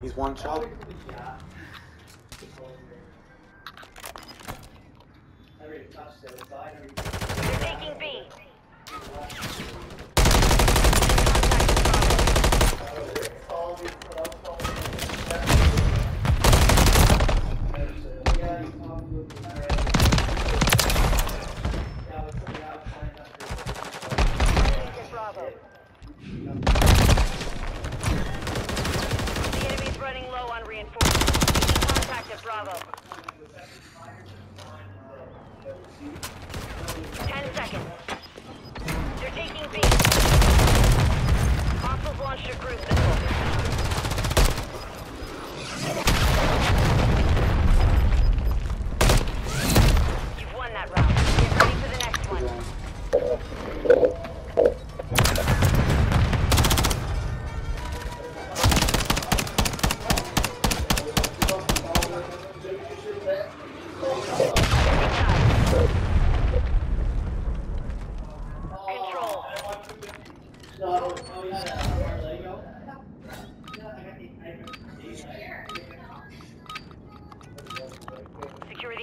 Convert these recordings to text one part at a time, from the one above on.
He's one shot. Taking B. Bravo. The enemy's running low on reinforcements. Contact at Bravo.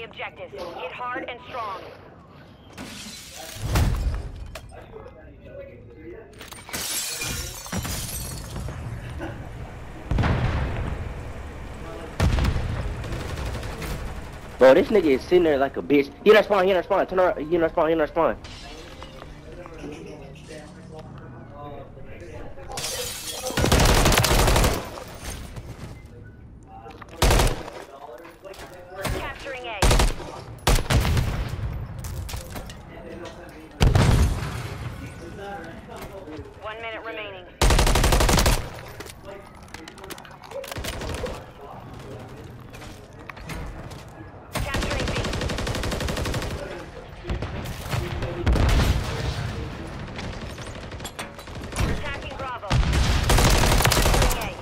Objectives. Hit hard and strong. Bro, this nigga is sitting there like a bitch. He not spawn, he not spawn. Turn around, he not spawn, he not spawn. Capturing A. One minute remaining. Capturing B. Attacking Bravo. Capturing A.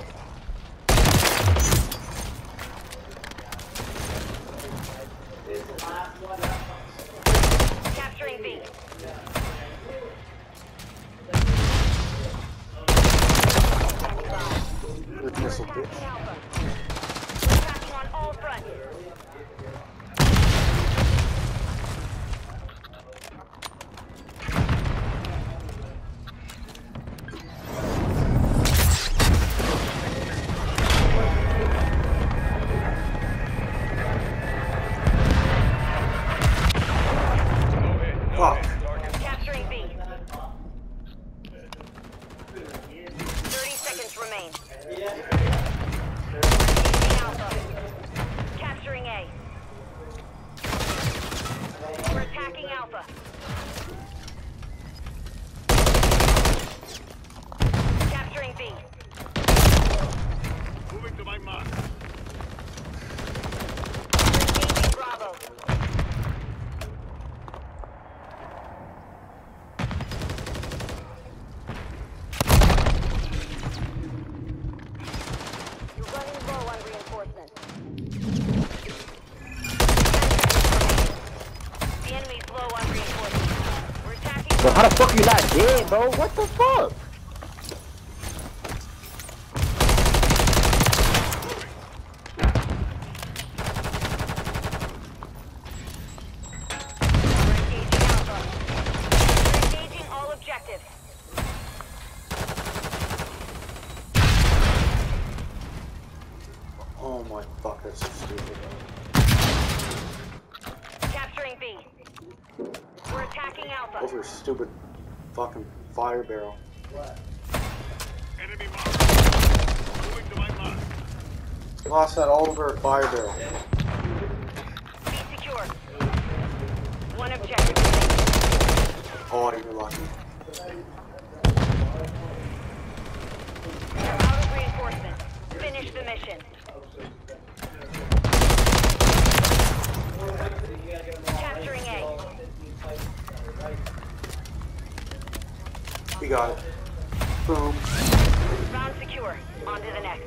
Capturing B. Good missile, bitch. Fuck. Capturing B. 30 Alpha. Capturing A. We're attacking Alpha. Capturing B. Moving to my mark. Engaging Bravo. You're running low on reinforcements. The enemy's low on reinforcements. We're attacking. Bro, how the fuck you not dead, bro? What the fuck? We're engaging Alpha. We're engaging all objectives. Oh my fuck, that's so stupid. Capturing B. We're attacking Alpha. Over a stupid fucking fire barrel. Enemy mark. Moving to my mark. Lost that all over a fire barrel. Be secure. One objective. Oh, you're lucky. You're out of reinforcements. Finish the mission. We got it. Boom. Round secure. On to the next.